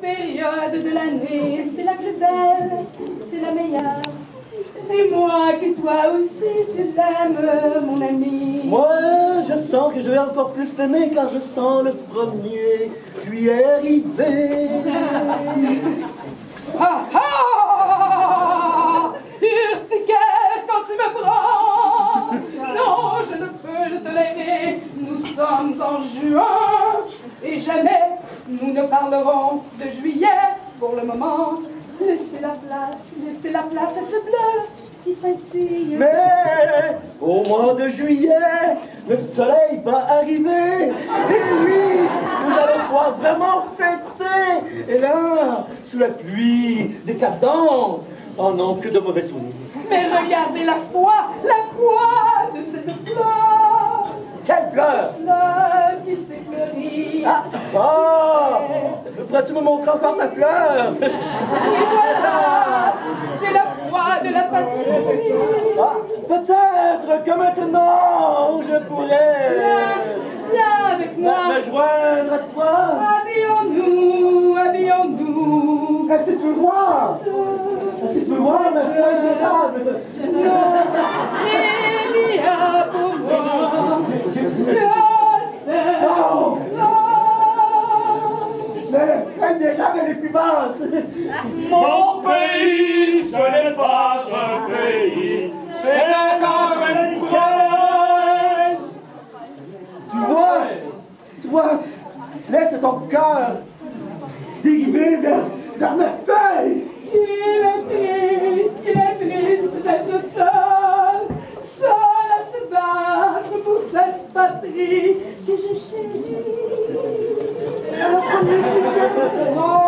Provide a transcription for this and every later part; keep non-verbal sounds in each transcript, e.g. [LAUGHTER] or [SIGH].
période de l'année, c'est la plus belle, c'est la meilleure. Dis-moi que toi aussi tu l'aimes, mon ami. Moi, je sens que je vais encore plus l'aimer car je sens le premier juillet arriver. [LAUGHS] ah ah Urticaire, quand tu me prends Non, je ne peux le tolérer. Nous sommes en juin et jamais nous ne parlerons de juillet. Pour le moment, laissez la place, laissez la place à ce bleu qui scintille. Mais au mois de juillet, le soleil va arriver. Et oui, nous allons pouvoir vraiment fêter. Et là, sous la pluie, des cadans. Oh non, que de mauvais souvenirs. Mais regardez la foi, la foi de cette fleur. Quelle fleur? Fleur qui s'effleurit. Ah, oh Pourrais-tu me montrer encore ta fleur? Et voilà, c'est la foi de la patrie. Ah, peut-être que maintenant je pourrais Viens, viens avec moi. me joindre à toi. Habillons-nous, habillons-nous. Est-ce que tu veux voir? Est-ce que tu veux voir ma fleur véritable Non, Mon pays, ce n'est pas un pays, c'est encore une promesse. Tu vois Tu vois Laisse ton cœur dériver vers, vers ma feuille il est triste, il est triste d'être seul, seul à se battre pour cette patrie que je chéris. Non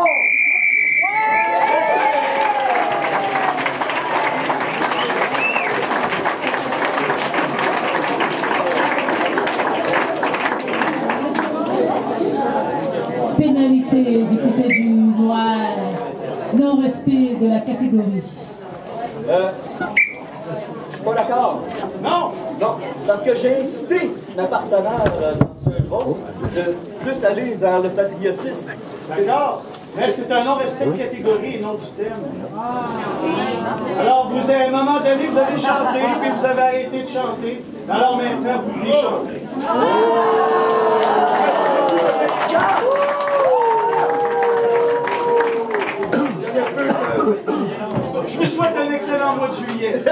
Pénalité du côté du noir. Non-respect de la catégorie. Euh, je suis pas d'accord. Non, Non, parce que j'ai incité ma partenaire euh, dans ce groupe de plus aller vers le patriotisme. d'accord. Mais c'est un non-respect de catégorie et non du thème. Alors, vous avez, à un moment donné, vous avez chanté, puis vous avez arrêté de chanter. Alors maintenant, vous voulez chanter. Je vous souhaite un excellent mois de juillet.